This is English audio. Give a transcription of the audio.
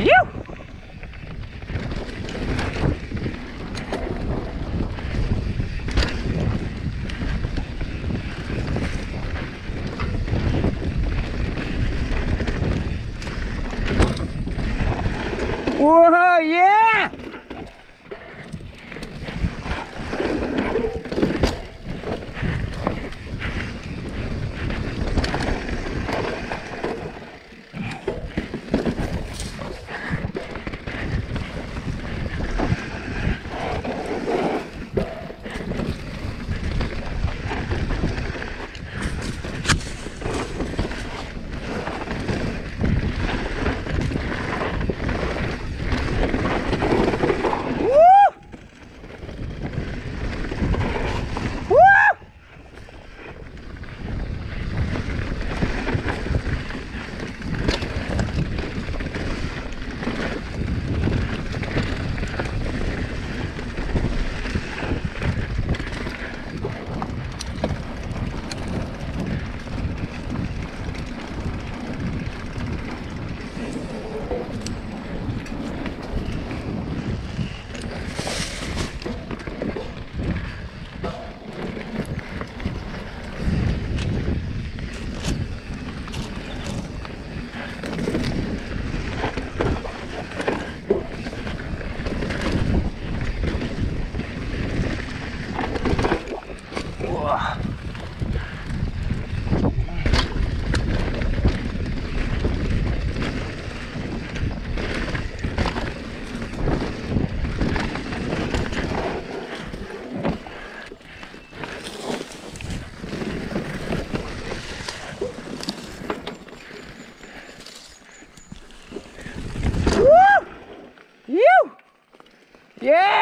You! Whoa, yeah! Yeah!